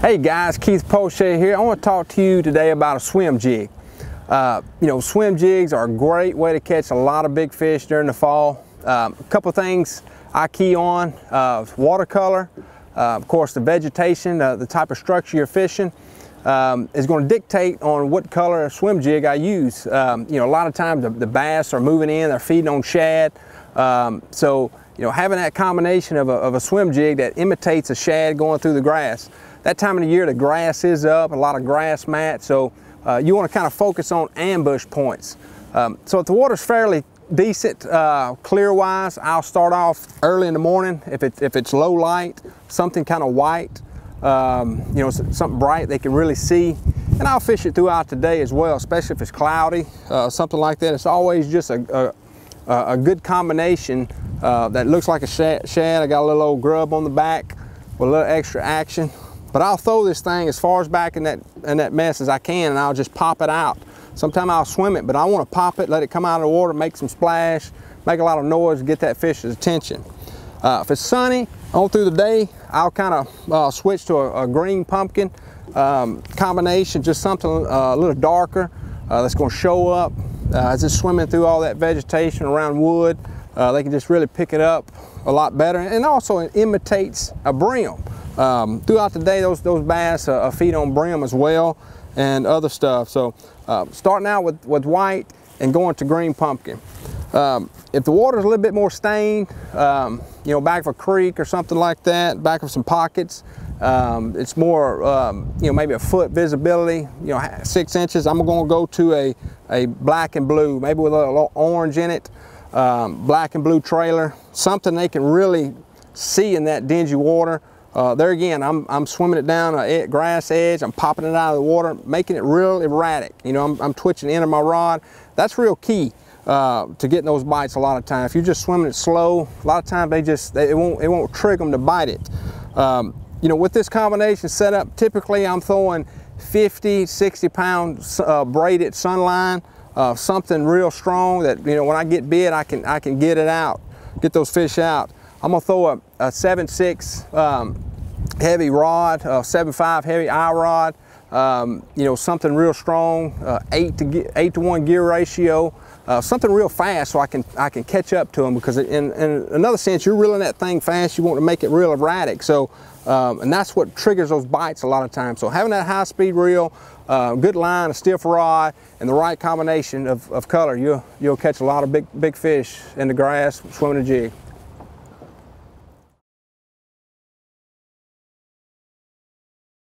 Hey guys, Keith Poche here. I want to talk to you today about a swim jig. Uh, you know, swim jigs are a great way to catch a lot of big fish during the fall. Um, a couple things I key on, uh, watercolor, uh, of course the vegetation, uh, the type of structure you're fishing, um, is going to dictate on what color swim jig I use. Um, you know, a lot of times the, the, bass are moving in, they're feeding on shad. Um, so, you know, having that combination of a, of a swim jig that imitates a shad going through the grass, that time of the year, the grass is up, a lot of grass mat, so uh, you want to kind of focus on ambush points. Um, so if the water's fairly decent uh, clear wise, I'll start off early in the morning. If, it, if it's low light, something kind of white, um, you know, something bright they can really see. And I'll fish it throughout the day as well, especially if it's cloudy, uh, something like that. It's always just a, a, a good combination uh, that looks like a shad. I got a little old grub on the back with a little extra action. But I'll throw this thing as far as back in that, in that mess as I can and I'll just pop it out. Sometimes I'll swim it, but I want to pop it, let it come out of the water, make some splash, make a lot of noise, get that fish's attention. Uh, if it's sunny all through the day, I'll kind of uh, switch to a, a green pumpkin um, combination, just something uh, a little darker uh, that's going to show up uh, as it's swimming through all that vegetation around wood. Uh, they can just really pick it up a lot better and also it imitates a brim. Um, throughout the day, those, those bass uh, feed on brim as well and other stuff. So uh, starting out with, with white and going to green pumpkin. Um, if the water's a little bit more stained, um, you know, back of a creek or something like that, back of some pockets, um, it's more, um, you know, maybe a foot visibility, you know, six inches. I'm gonna go to a, a black and blue, maybe with a little orange in it, um, black and blue trailer, something they can really see in that dingy water uh, there again, I'm, I'm swimming it down a grass edge, I'm popping it out of the water, making it real erratic. You know, I'm, I'm twitching the end of my rod. That's real key uh, to getting those bites a lot of times. If you're just swimming it slow, a lot of times they just, they, it, won't, it won't trigger them to bite it. Um, you know, with this combination setup, typically I'm throwing 50, 60 pound uh, braided sunline, uh, something real strong that, you know, when I get bit, I can, I can get it out, get those fish out. I'm gonna throw a, a 7.6 um, heavy rod, a 7.5 heavy eye rod, um, you know, something real strong, uh, eight to eight to one gear ratio, uh, something real fast so I can I can catch up to them because in, in another sense you're reeling that thing fast, you want to make it real erratic. So, um, and that's what triggers those bites a lot of times. So having that high speed reel, uh, good line, a stiff rod, and the right combination of, of color, you'll, you'll catch a lot of big, big fish in the grass swimming a jig.